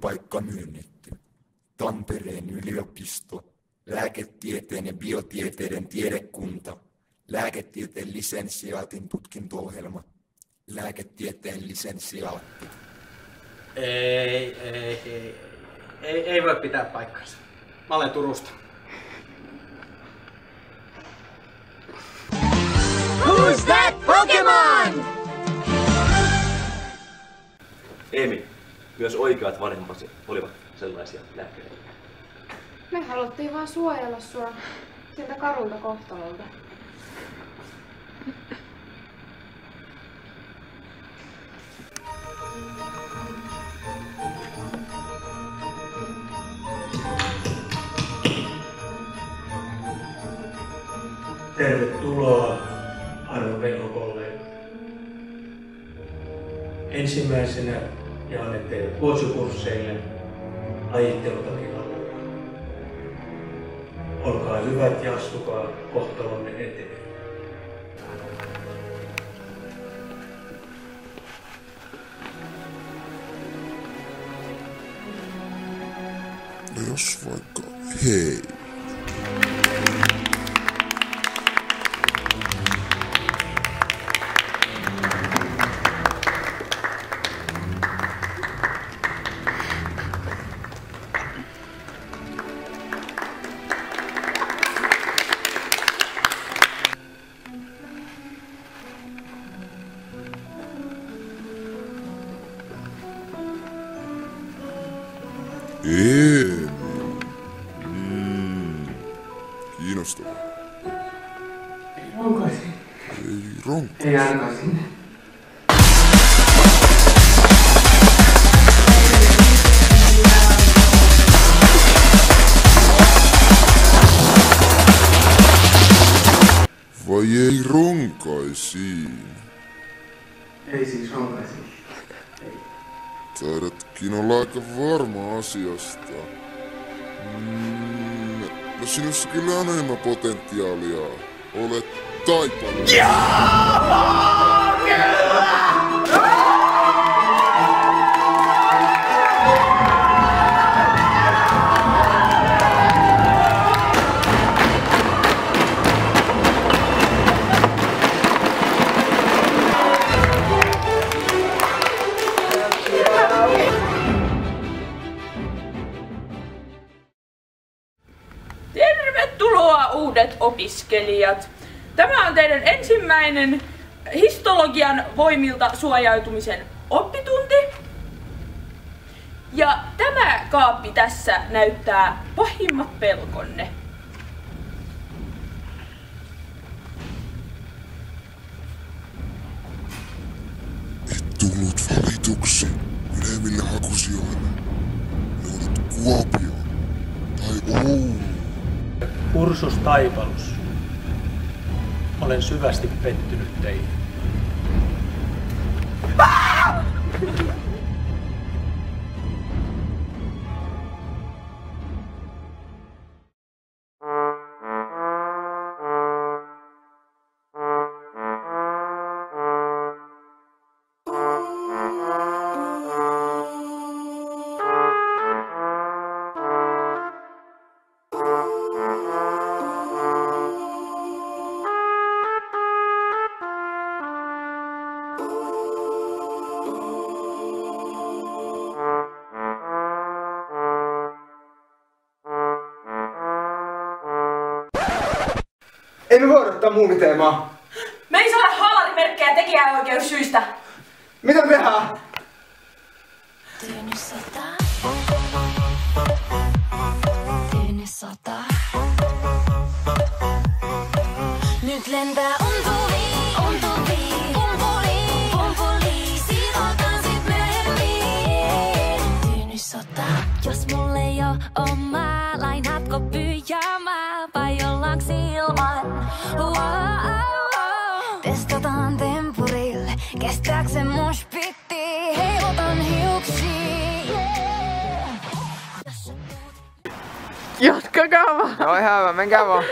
paikka myönnetty. Tampereen yliopisto, lääketieteen ja biotieteiden tiedekunta, lääketieteen lisensiaatin tutkinto-ohjelma, lääketieteen lisensiaatti. Ei, ei, ei, ei, ei voi pitää paikkansa. Mä olen Turusta. Who's that Pokemon? Emi, myös oikeat vanhempasi olivat sellaisia lääkäreitä. Me haluttiin vaan suojella sua siltä karulta kohtalolta. Tervetuloa arvon. Ensimmäisenä jaamme teidät vuosikursseille lajittelutakilalle. Olkaa hyvät ja astukaa kohtalonne eteen. Jos vaikka hei. Emil. Mm. Kiinnostavaa. Ronkaisin. Ei ronk. Ei ainakaan sinne. Vai ei ronkaisiin? Ei siis ronkaisin. Taidatkin olla aika varma asiasta. Mm, no sinussa kyllä on enemmän potentiaalia. Olet taipale. Tervetuloa opiskelijat. Tämä on teidän ensimmäinen histologian voimilta suojautumisen oppitunti. Ja tämä kaappi tässä näyttää pahimmat pelkonne. Et tullut valituksi ylemmille hakusijoille. Joudut Kuopioon tai Ouluun. Ursus Taipalus. Olen syvästi pettynyt teihin. Ei me voida ottaa muumiteemaa. Me ei saada haalarimerkkejä tekijäoikeussyistä. Mitä me tehdään? Tyyny sota. Tyyny sota. Nyt lentää sota. Jos mulle ei oo omaa, lainatko pyjamaa vai ollaanko ilman? Wow. Testataan tempurille, kestääkö se mushpitti? Heilutan hiuksia. Yeah. Jatkakaa vaan. Joo ihan hyvä, menkää vaan.